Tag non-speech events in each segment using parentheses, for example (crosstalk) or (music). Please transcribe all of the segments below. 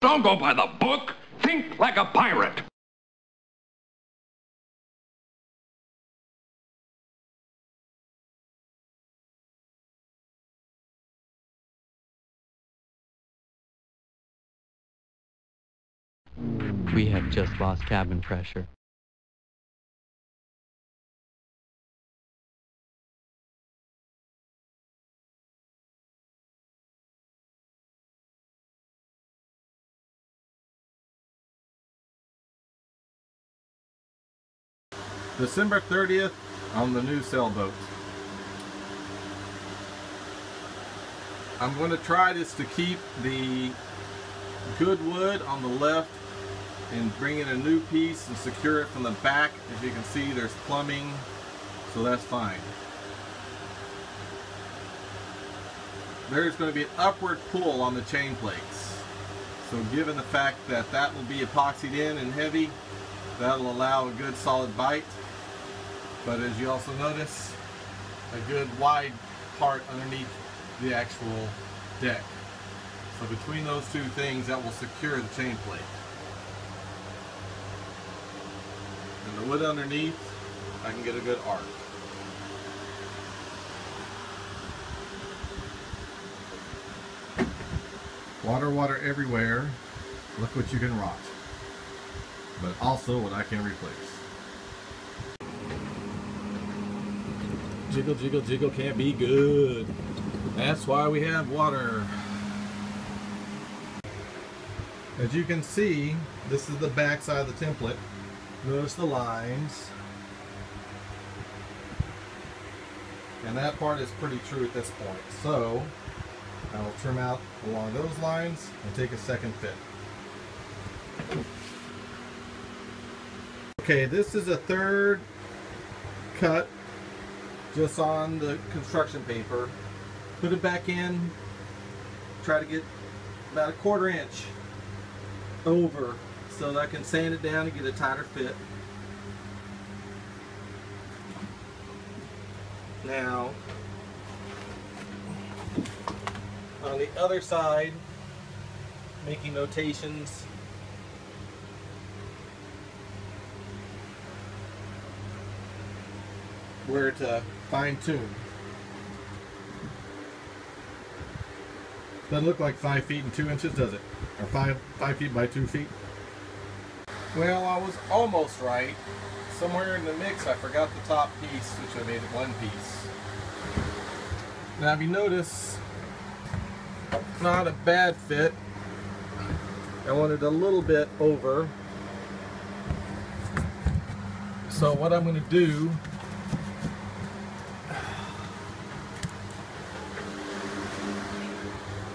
Don't go by the book. Think like a pirate. We have just lost cabin pressure. December 30th on the new sailboat. I'm going to try this to keep the good wood on the left and bring in a new piece and secure it from the back. As you can see there's plumbing so that's fine. There's going to be an upward pull on the chain plates. So given the fact that that will be epoxied in and heavy that'll allow a good solid bite but as you also notice a good wide part underneath the actual deck. So between those two things that will secure the chain plate. And the wood underneath I can get a good arc. Water, water everywhere. Look what you can rot. But also what I can replace. Jiggle, jiggle, jiggle can't be good. That's why we have water. As you can see, this is the back side of the template. Notice the lines. And that part is pretty true at this point. So, I will trim out along those lines and take a second fit. Okay, this is a third cut just on the construction paper. Put it back in, try to get about a quarter inch over so that I can sand it down and get a tighter fit. Now, on the other side, making notations where to fine tune. Doesn't look like five feet and two inches, does it? Or five five feet by two feet? Well, I was almost right. Somewhere in the mix, I forgot the top piece, which I made it one piece. Now, if you notice, not a bad fit. I wanted a little bit over. So what I'm going to do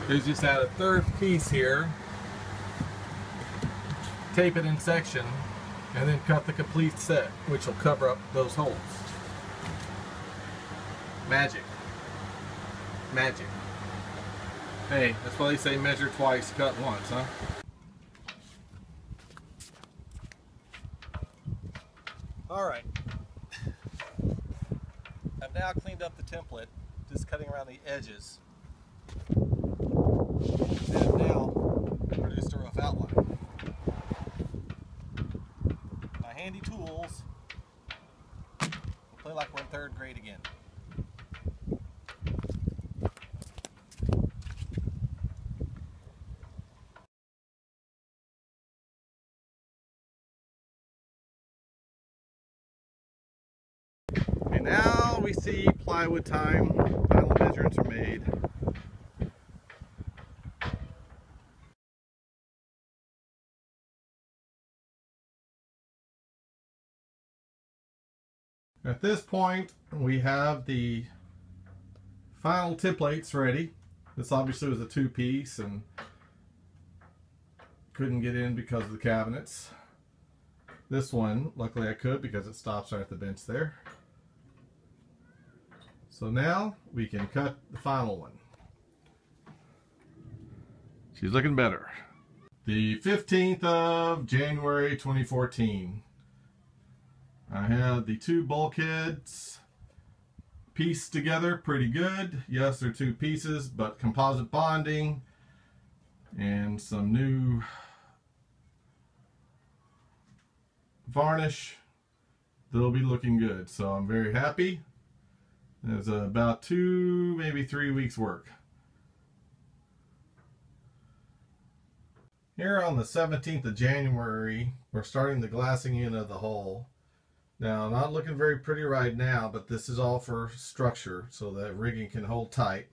is just add a third piece here, tape it in section, and then cut the complete set, which will cover up those holes. Magic. Magic. Hey, that's why they say measure twice, cut once, huh? Alright. I've now cleaned up the template, just cutting around the edges and now produced a rough outline. My handy tools will play like we're in third grade again. Okay, now we see plywood time. Final measurements are made. At this point, we have the final templates ready. This obviously was a two-piece and couldn't get in because of the cabinets. This one, luckily I could because it stops right at the bench there. So now we can cut the final one. She's looking better. The 15th of January 2014. I had the two bulkheads pieced together pretty good. Yes, they're two pieces, but composite bonding and some new varnish that'll be looking good. So I'm very happy. It's about two, maybe three weeks work. Here on the 17th of January, we're starting the glassing in of the hull. Now, not looking very pretty right now, but this is all for structure so that rigging can hold tight.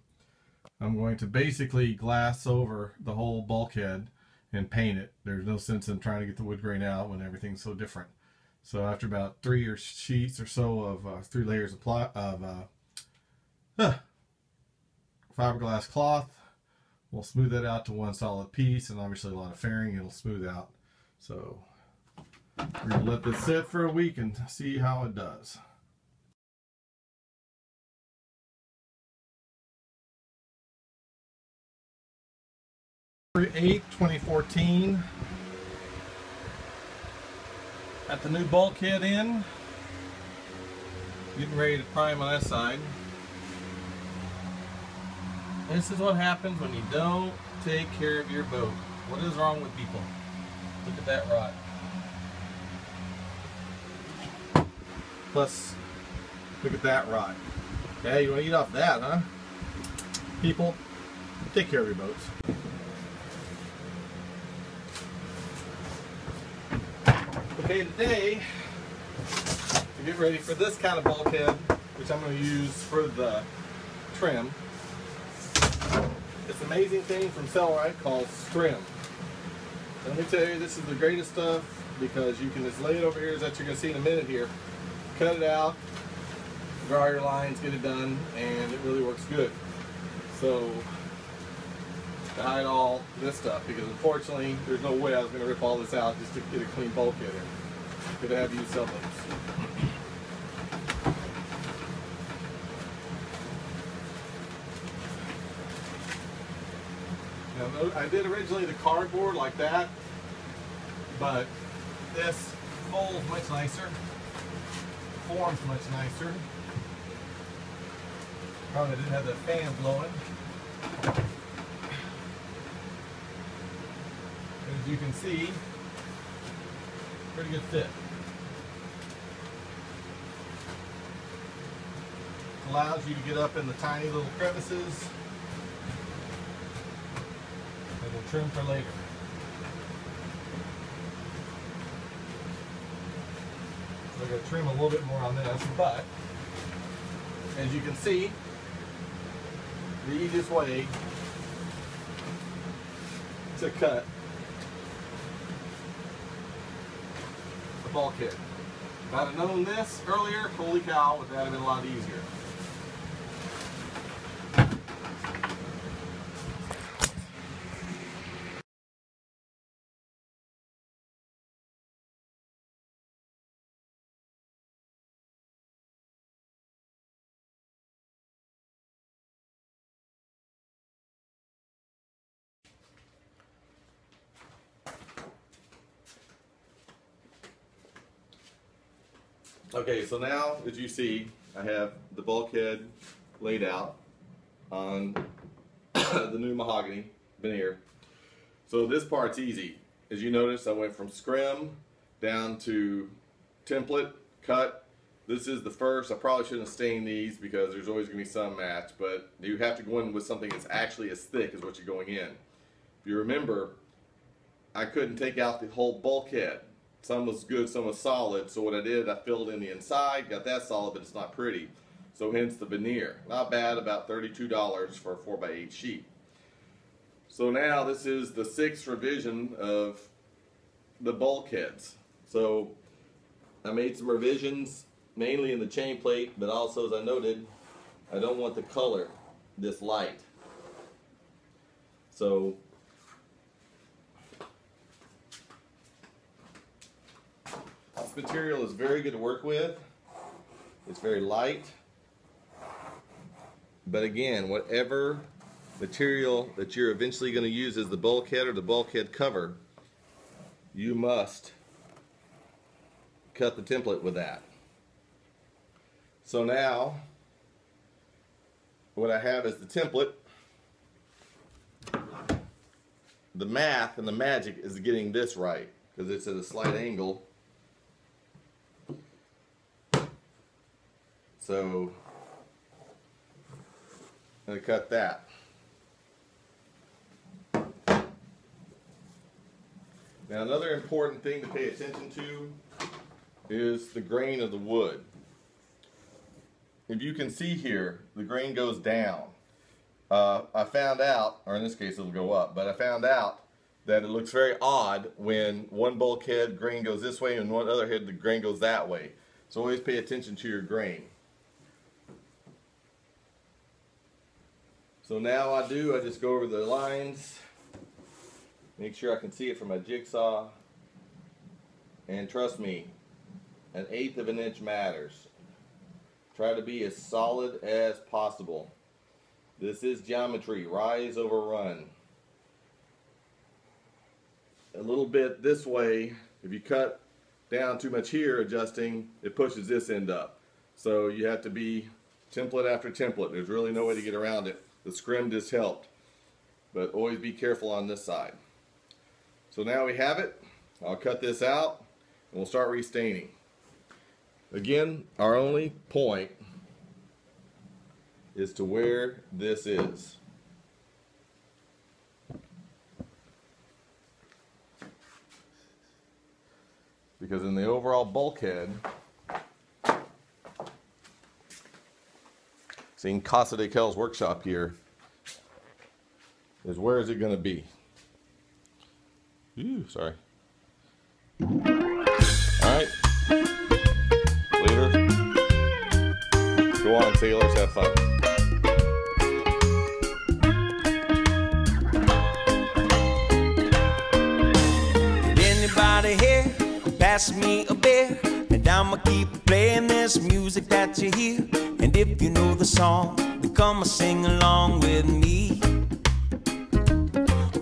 I'm going to basically glass over the whole bulkhead and paint it. There's no sense in trying to get the wood grain out when everything's so different. So after about three or sheets or so of uh, three layers of, ply, of uh, uh, fiberglass cloth, we'll smooth that out to one solid piece and obviously a lot of fairing it'll smooth out. So we're going to let this sit for a week and see how it does. 8, 2014. At the new bulkhead in. Getting ready to prime on that side. This is what happens when you don't take care of your boat. What is wrong with people? Look at that rot. Plus, look at that rod. Yeah, you want to eat off that, huh? People, take care of your boats. Okay, today, to get ready for this kind of bulkhead, which I'm going to use for the trim, this amazing thing from Sailrite called Scrim. Let me tell you, this is the greatest stuff because you can just lay it over here, as that you're going to see in a minute here, cut it out, draw your lines, get it done, and it really works good. So, to hide all this stuff because unfortunately there's no way I was going to rip all this out just to get a clean bulkhead in. Could have used cell Now, I did originally the cardboard like that, but this folds much nicer, forms much nicer. Probably didn't have the fan blowing. as you can see, pretty good fit. Allows you to get up in the tiny little crevices that will trim for later. I'm going to trim a little bit more on this, but as you can see, the easiest way to cut the bulkhead. If I'd have known this earlier, holy cow, would that have been a lot easier. Okay, so now, as you see, I have the bulkhead laid out on (coughs) the new mahogany veneer. So this part's easy. As you notice, I went from scrim down to template, cut. This is the first. I probably shouldn't have stained these because there's always going to be some match, but you have to go in with something that's actually as thick as what you're going in. If you remember, I couldn't take out the whole bulkhead some was good, some was solid. So what I did, I filled in the inside, got that solid, but it's not pretty. So hence the veneer. Not bad, about $32 for a 4x8 sheet. So now this is the sixth revision of the bulkheads. So I made some revisions, mainly in the chain plate, but also as I noted, I don't want the color this light. So This material is very good to work with. It's very light. But again, whatever material that you're eventually going to use as the bulkhead or the bulkhead cover, you must cut the template with that. So now, what I have is the template. the math and the magic is getting this right because it's at a slight angle. So to cut that. Now another important thing to pay attention to is the grain of the wood. If you can see here, the grain goes down. Uh, I found out, or in this case it'll go up, but I found out that it looks very odd when one bulkhead grain goes this way and one other head the grain goes that way. So always pay attention to your grain. So now I do, I just go over the lines, make sure I can see it from my jigsaw, and trust me, an eighth of an inch matters. Try to be as solid as possible. This is geometry, rise over run. A little bit this way, if you cut down too much here adjusting, it pushes this end up. So you have to be template after template. There's really no way to get around it. The scrim just helped. But always be careful on this side. So now we have it. I'll cut this out and we'll start restaining. Again, our only point is to where this is. Because in the overall bulkhead, seeing Casa de Kel's workshop here, is where is it going to be? Ooh, sorry. All right. Later. Go on, sailors, have fun. Anybody here pass me a beer? I'ma keep playing this music that you hear. And if you know the song, then come and sing along with me.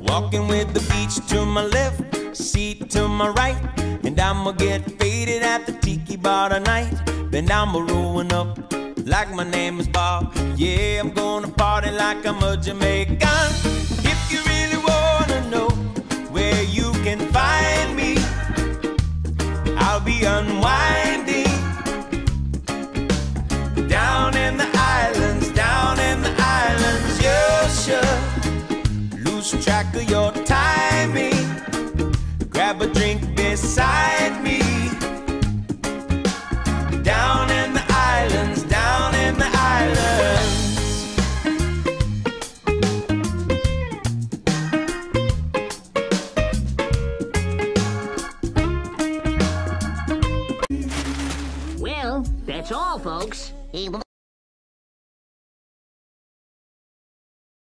Walking with the beach to my left, seat to my right. And I'ma get faded at the tiki bar tonight. Then I'ma rolling up like my name is Bob. Yeah, I'm gonna party like I'm a Jamaican. If you really wanna know unwinding down in the islands, down in the islands. You should lose track of your timing. Grab a drink beside